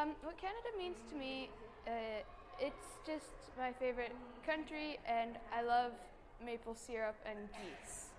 Um, what Canada means to me, uh, it's just my favorite country, and I love maple syrup and geese.